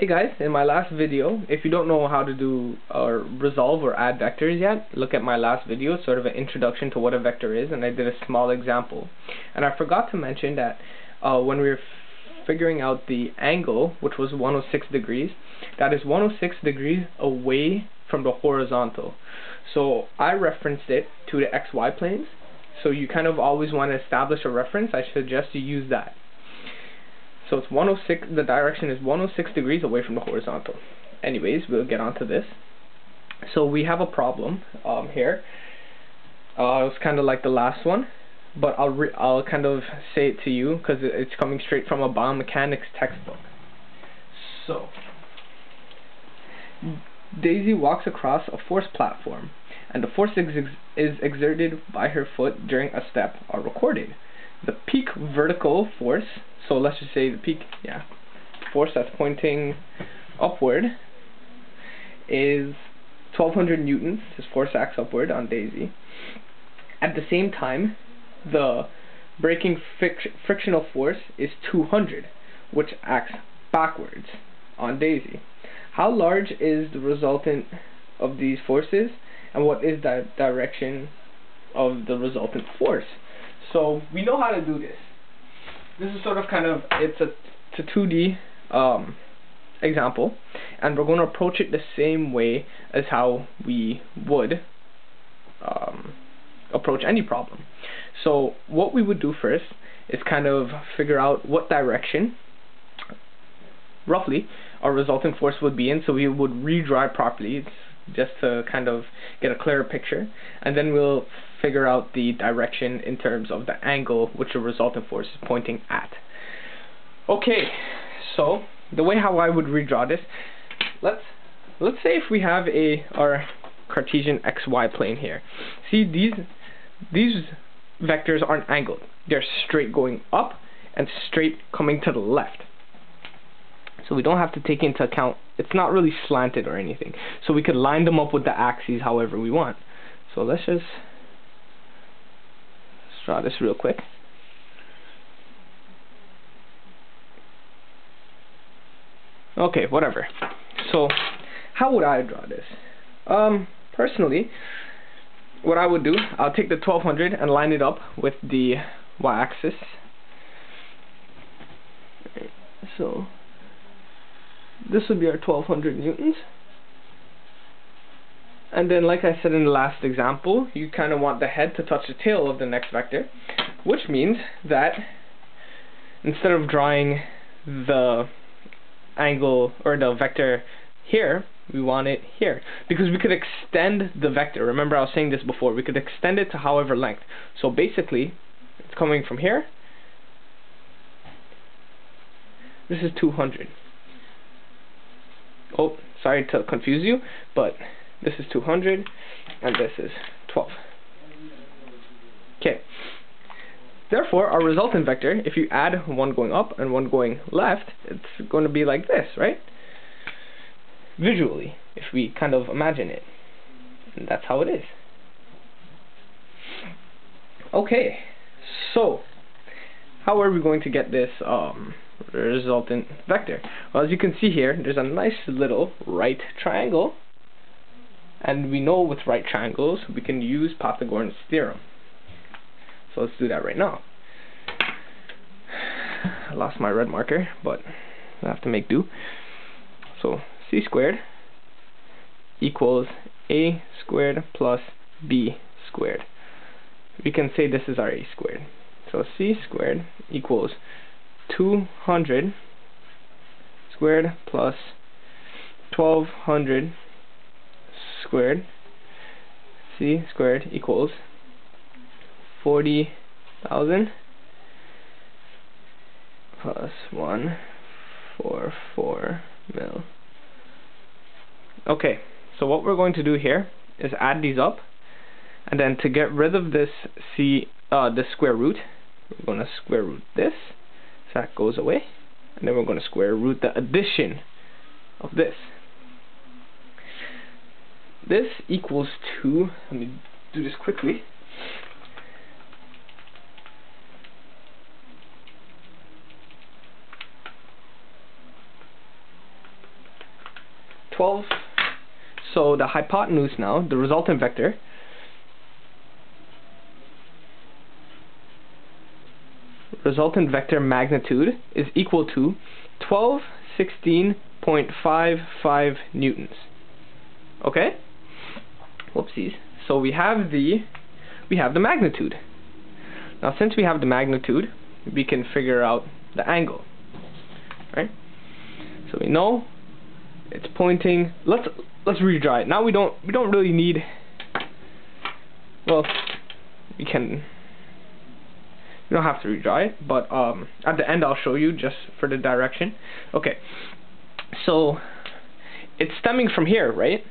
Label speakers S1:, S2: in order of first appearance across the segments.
S1: Hey guys, in my last video, if you don't know how to do or resolve or add vectors yet, look at my last video, sort of an introduction to what a vector is, and I did a small example. And I forgot to mention that uh, when we were figuring out the angle, which was 106 degrees, that is 106 degrees away from the horizontal. So I referenced it to the xy planes, so you kind of always want to establish a reference, I suggest you use that. So it's 106, the direction is 106 degrees away from the horizontal. Anyways, we'll get onto this. So we have a problem um, here. Uh, it's kind of like the last one, but I'll I'll kind of say it to you because it's coming straight from a biomechanics textbook. So Daisy walks across a force platform, and the force ex is exerted by her foot during a step are recorded. The peak vertical force so let's just say the peak, yeah, force that's pointing upward is 1200 newtons, his force acts upward on Daisy. At the same time, the braking frictional force is 200, which acts backwards on Daisy. How large is the resultant of these forces, and what is the direction of the resultant force? How to do this this is sort of kind of it's a it's a 2D um, example, and we're going to approach it the same way as how we would um, approach any problem. So what we would do first is kind of figure out what direction, roughly, our resulting force would be in, so we would redraw properly just to kind of get a clearer picture, and then we'll figure out the direction in terms of the angle which the resultant force is pointing at. Okay, so the way how I would redraw this, let's let's say if we have a our Cartesian xy plane here. See these these vectors aren't angled. They're straight going up and straight coming to the left. So we don't have to take into account, it's not really slanted or anything. So we could line them up with the axes however we want. So let's just draw this real quick. Okay, whatever. So, how would I draw this? Um, personally, what I would do, I'll take the 1200 and line it up with the y-axis. So, this would be our 1200 newtons. And then, like I said in the last example, you kind of want the head to touch the tail of the next vector, which means that instead of drawing the angle or the vector here, we want it here. Because we could extend the vector. Remember I was saying this before. We could extend it to however length. So basically, it's coming from here. This is 200. Oh, sorry to confuse you, but this is 200, and this is 12. Okay. Therefore, our resultant vector, if you add one going up and one going left, it's going to be like this, right? Visually, if we kind of imagine it. And that's how it is. Okay, so, how are we going to get this um, resultant vector? Well, as you can see here, there's a nice little right triangle and we know with right triangles, we can use Pythagorean's theorem. So let's do that right now. I lost my red marker, but I have to make do. So c squared equals a squared plus b squared. We can say this is our a squared. So c squared equals 200 squared plus 1200 squared c squared equals 40,000 plus 144 mil. Okay, so what we're going to do here is add these up, and then to get rid of this c, uh, the square root, we're going to square root this, so that goes away, and then we're going to square root the addition of this this equals 2, let me do this quickly, 12. So the hypotenuse now, the resultant vector, resultant vector magnitude is equal to 1216.55 newtons. Okay? Whoopsies. So we have the we have the magnitude. Now since we have the magnitude, we can figure out the angle. Right? So we know it's pointing let's let's redraw it. Now we don't we don't really need well we can you don't have to redraw it, but um, at the end I'll show you just for the direction. Okay, so it's stemming from here, right?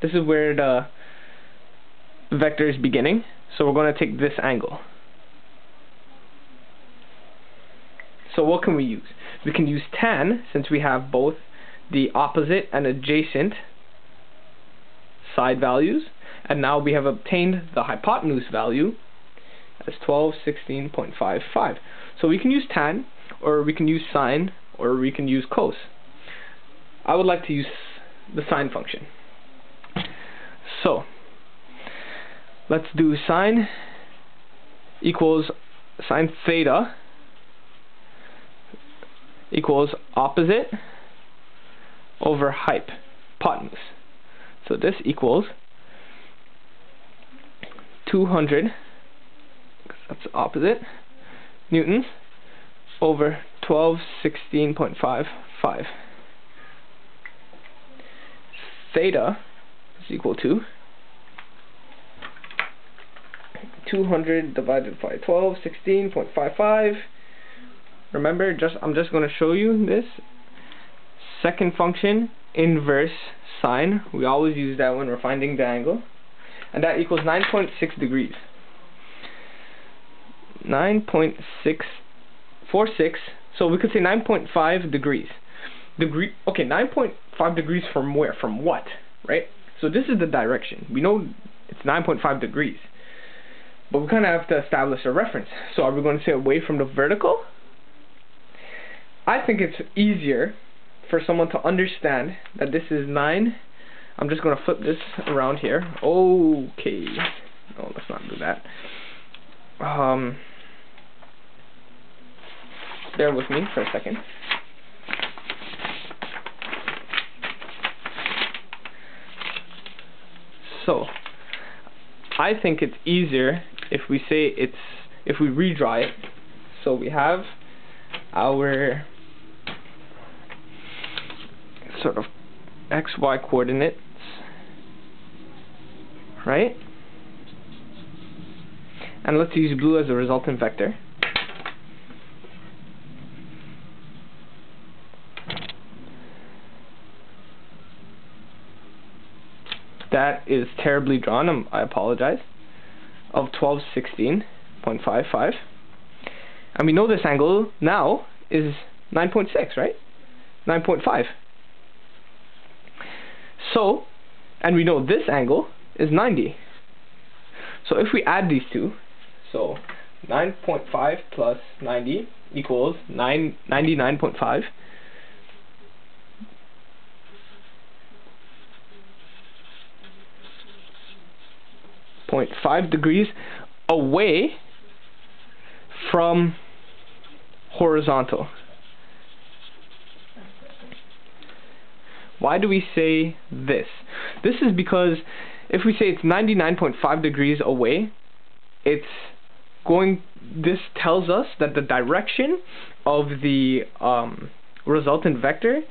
S1: This is where the vector is beginning, so we're going to take this angle. So what can we use? We can use tan, since we have both the opposite and adjacent side values, and now we have obtained the hypotenuse value, as 1216.55. So we can use tan, or we can use sine, or we can use cos. I would like to use the sine function. So, let's do sine equals sine theta equals opposite over hypotenuse. So this equals 200 that's opposite, newtons over 1216.55. Theta is equal to 200 divided by 1216.55. Remember, just I'm just going to show you this second function inverse sine. We always use that when we're finding the angle. And that equals 9.6 degrees. 9.646 so we could say 9.5 degrees. Degree okay 9.5 degrees from where? From what right? So this is the direction. We know it's 9.5 degrees but we kind of have to establish a reference. So are we going to say away from the vertical? I think it's easier for someone to understand that this is 9 I'm just going to flip this around here. Okay. No let's not do that. Um bear with me for a second. So, I think it's easier if we say it's, if we redraw it. So we have our sort of xy coordinates, right? And let's use blue as a resultant vector. Is terribly drawn, um, I apologize, of 1216.55. And we know this angle now is 9.6, right? 9.5. So, and we know this angle is 90. So if we add these two, so 9.5 plus 90 equals 9, 99.5. 0.5 degrees away from horizontal. Why do we say this? This is because if we say it's 99.5 degrees away, it's going, this tells us that the direction of the um, resultant vector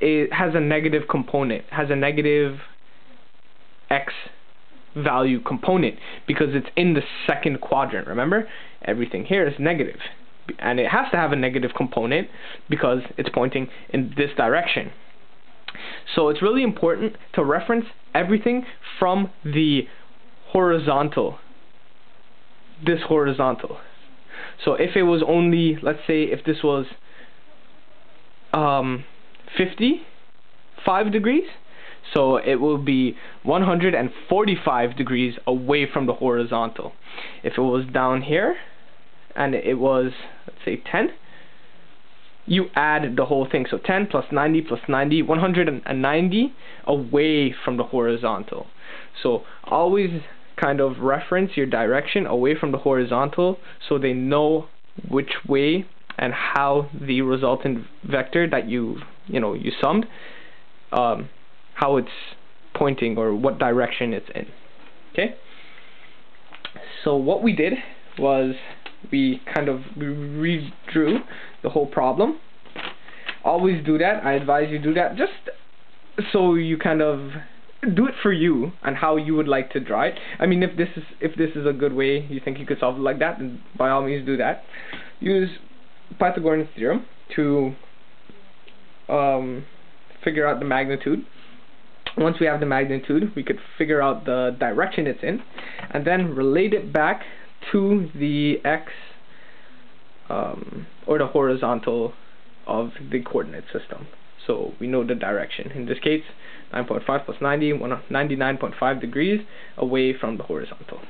S1: it has a negative component, has a negative x value component because it's in the second quadrant. Remember, everything here is negative, and it has to have a negative component because it's pointing in this direction. So it's really important to reference everything from the horizontal, this horizontal. So if it was only, let's say if this was um, 55 degrees, so it will be 145 degrees away from the horizontal. If it was down here and it was, let's say 10, you add the whole thing. So 10 plus 90 plus 90, 190 away from the horizontal. So always kind of reference your direction away from the horizontal so they know which way and how the resultant vector that you you know you summed um, how it's pointing or what direction it's in okay so what we did was we kind of redrew the whole problem always do that I advise you do that just so you kind of do it for you and how you would like to draw it. I mean, if this is if this is a good way you think you could solve it like that, then by all means do that. Use Pythagorean theorem to um, figure out the magnitude. Once we have the magnitude, we could figure out the direction it's in, and then relate it back to the x um, or the horizontal of the coordinate system. So we know the direction. In this case, 9.5 plus 90, 99.5 degrees away from the horizontal.